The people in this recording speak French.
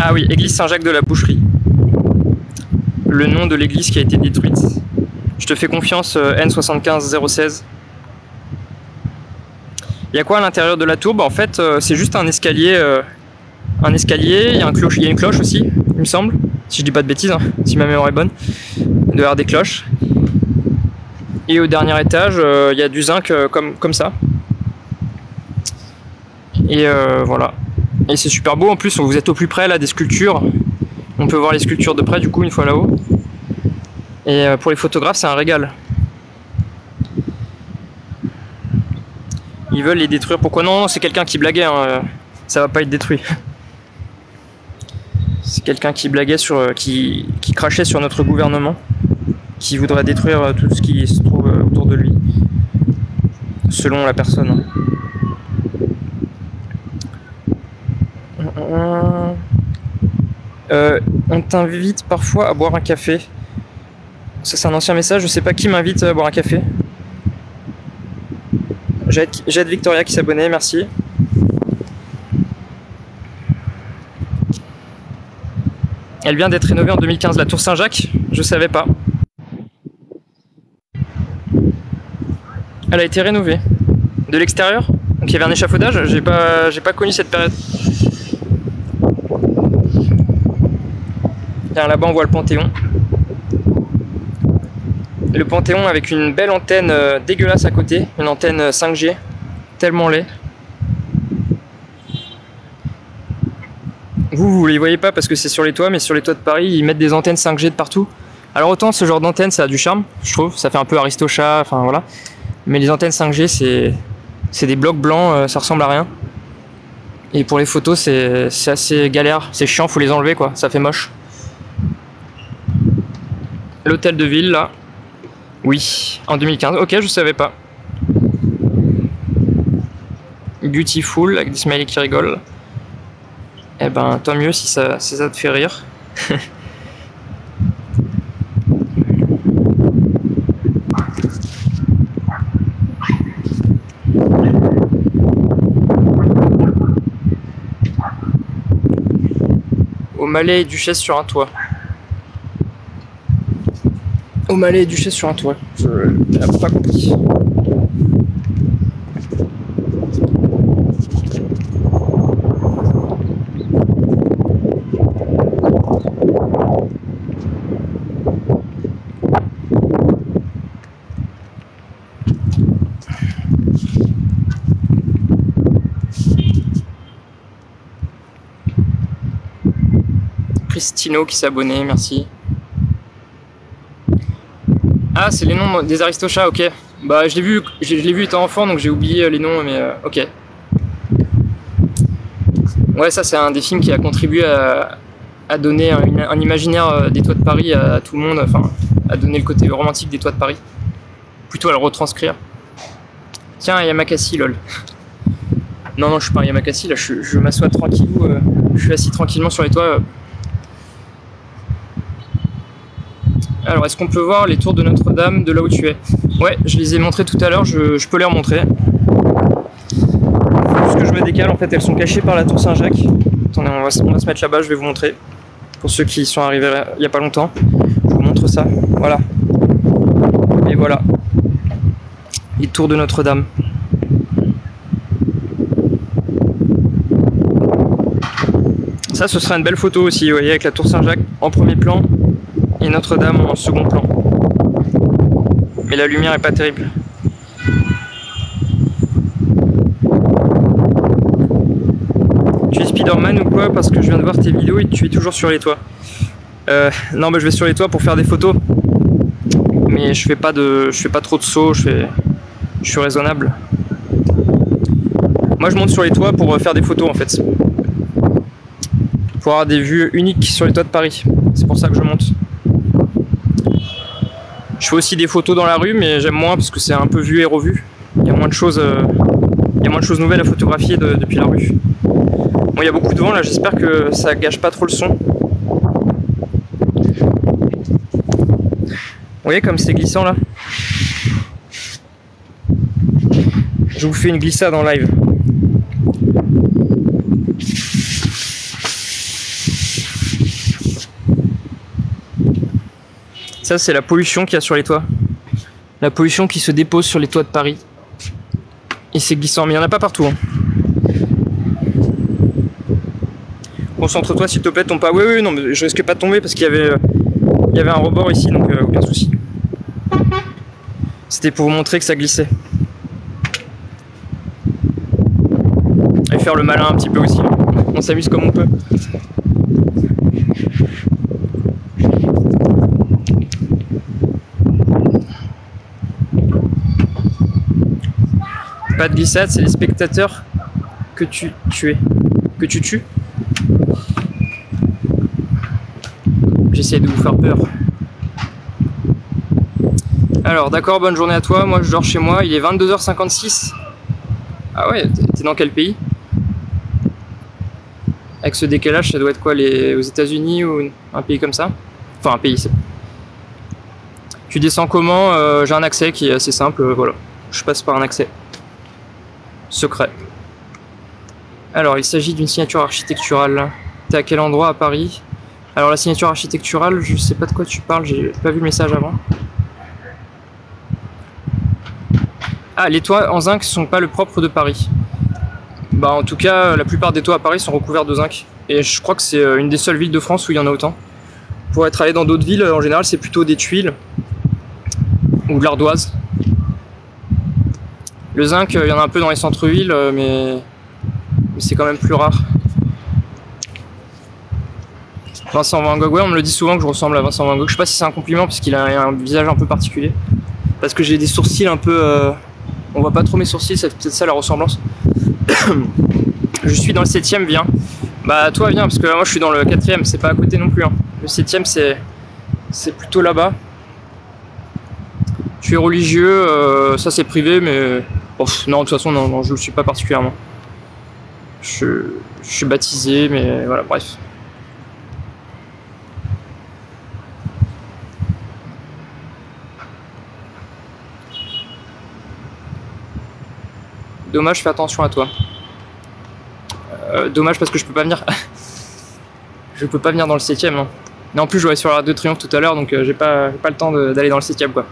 Ah oui, église Saint-Jacques de la Boucherie. Le nom de l'église qui a été détruite. Je te fais confiance, euh, N75016. Il y a quoi à l'intérieur de la tour? Bah, En fait, euh, c'est juste un escalier. euh, un escalier, il y, a une cloche aussi, il me semble. Si je dis pas de bêtises, hein, si ma mémoire est bonne. Y avoir des cloches. Et au dernier étage, il y a du zinc comme, comme ça. Et voilà. Et c'est super beau en plus, vous êtes au plus près là des sculptures. On peut voir les sculptures de près du coup une fois là-haut. Et euh, pour les photographes, c'est un régal. Ils veulent les détruire. Pourquoi? Non C'est quelqu'un qui blaguait. hein, euh, Ça va pas être détruit. C'est quelqu'un qui blaguait sur, euh, qui, qui crachait sur notre gouvernement, qui voudrait détruire tout ce qui se trouve autour de lui, selon la personne. Euh, on t'invite parfois à boire un café. Ça c'est un ancien message, je sais pas qui m'invite à boire un café. Jade Victoria qui s'abonnait, merci. Elle vient d'être rénovée en 2015, la tour Saint-Jacques, je savais pas. Elle a été rénovée. De l'extérieur? Donc il y avait un échafaudage, j'ai pas, j'ai pas connu cette période. Là-bas on voit le Panthéon. Le Panthéon avec une belle antenne euh, dégueulasse à côté, une antenne euh, 5G, tellement laid. Vous, vous les voyez pas parce que c'est sur les toits, mais sur les toits de Paris, ils mettent des antennes 5G de partout. Alors autant ce genre d'antenne, ça a du charme, je trouve, ça fait un peu Aristocha, enfin voilà. Mais les antennes 5G, c'est des blocs blancs, euh, ça ressemble à rien. Et pour les photos, c'est assez galère, c'est chiant, faut les enlever quoi, ça fait moche. L'hôtel de ville là, oui, en 2015. Ok, je savais pas. Beautiful avec des smileys qui rigolent. Eh ben, tant mieux si ça, si ça te fait rire. Au Malais et Duchesse sur un toit. Au Malais et Duchesse sur un toit. Je n'ai pas compris. Christino qui s'est abonné, merci. Ah, c'est les noms des Aristochats, ok. Bah, je l'ai vu, je, l'ai vu étant enfant, donc j'ai oublié euh, les noms, mais euh, ok. Ouais, ça, c'est un des films qui a contribué à, donner un, imaginaire euh, des toits de Paris à, tout le monde, enfin, à donner le côté romantique des toits de Paris. Plutôt à le retranscrire. Tiens, Yamakasi, lol. Non, non, je suis pas un Yamakasi, là, je, m'assois tranquillou, je suis assis tranquillement sur les toits. Alors, est-ce qu'on peut voir les tours de Notre-Dame de là où tu es? Ouais, je les ai montrées tout à l'heure, je, peux les remontrer. Faut juste que je me décale, en fait, elles sont cachées par la tour Saint-Jacques. Attendez, on va, se- on va se mettre là-bas, je vais vous montrer. Pour ceux qui sont arrivés il n'y a pas longtemps, je vous montre ça. Voilà. Et voilà. Les tours de Notre-Dame. Ça, ce sera une belle photo aussi, vous voyez, avec la tour Saint-Jacques en premier plan et Notre-Dame en second plan. Mais la lumière est pas terrible. Tu es Spider-Man ou quoi Parce que je viens de voir tes vidéos et tu es toujours sur les toits. Euh, non, mais je vais sur les toits pour faire des photos. Mais je fais pas de, je fais pas trop de sauts. Je je suis raisonnable. Moi, je monte sur les toits pour euh, faire des photos en fait. Pour avoir des vues uniques sur les toits de Paris. C'est pour ça que je monte. Je fais aussi des photos dans la rue, mais j'aime moins parce que c'est un peu vu et revu. Il y a moins de choses, euh, il y a moins de choses nouvelles à photographier de- depuis la rue. Bon, il y a beaucoup de vent là, j'espère que ça gâche pas trop le son. Vous voyez comme c'est glissant là? Je vous fais une glissade en live. Ça, c'est la pollution qu'il y a sur les toits. La pollution qui se dépose sur les toits de Paris. Et c'est glissant, mais il n'y en a pas partout. Hein. Concentre-toi s'il te plaît, tombe pas. Oui, oui, non, mais je risque pas de tomber parce qu'il y avait, il y avait un rebord ici, donc euh, aucun souci. C'était pour vous montrer que ça glissait. Et faire le malin un petit peu aussi. On s'amuse comme on peut. Pas de glissade, c'est les spectateurs que tu tues. Que tu tues. J'essaie de vous faire peur. Alors, d'accord, bonne journée à toi. Moi, je dors chez moi. Il est 22h56. Ah ouais, t'es dans quel pays? Avec ce décalage, ça doit être quoi. Aux États-Unis ou un pays comme ça? Enfin, un pays. Tu descends comment? Euh, J'ai un accès qui est assez simple. Euh, voilà, je passe par un accès secret. Alors, il s'agit d'une signature architecturale. T'es à quel endroit à Paris? Alors, la signature architecturale, je sais pas de quoi tu parles, j'ai pas vu le message avant. Ah, les toits en zinc sont pas le propre de Paris. Bah, en tout cas, la plupart des toits à Paris sont recouverts de zinc. Et je crois que c'est euh, une des seules villes de France où il y en a autant. Pour être allé dans d'autres villes, en général, c'est plutôt des tuiles ou de l'ardoise. Le zinc, euh, il y en a un peu dans les centres-villes, euh, mais, c'est quand même plus rare. Vincent Van Gogh, ouais, on me le dit souvent que je ressemble à Vincent Van Gogh. Je sais pas si c'est un compliment parce qu'il a un visage un peu particulier. Parce que j'ai des sourcils un peu. Euh, on voit pas trop mes sourcils, c'est peut-être ça la ressemblance. je suis dans le 7ème, viens. Bah toi viens, parce que moi je suis dans le 4ème, c'est pas à côté non plus. Hein. Le 7ème c'est. C'est plutôt là-bas. Tu es religieux, ça c'est privé, mais non, de toute façon, non, je ne le suis pas particulièrement. Je, suis baptisé, mais voilà, bref. Dommage, fais attention à toi. Euh, dommage parce que je peux pas venir. je peux pas venir dans le 7ème, non. Mais en plus, je vais sur la de Triomphe tout à l'heure, donc euh, j'ai pas, pas le temps d'aller dans le 7ème, quoi.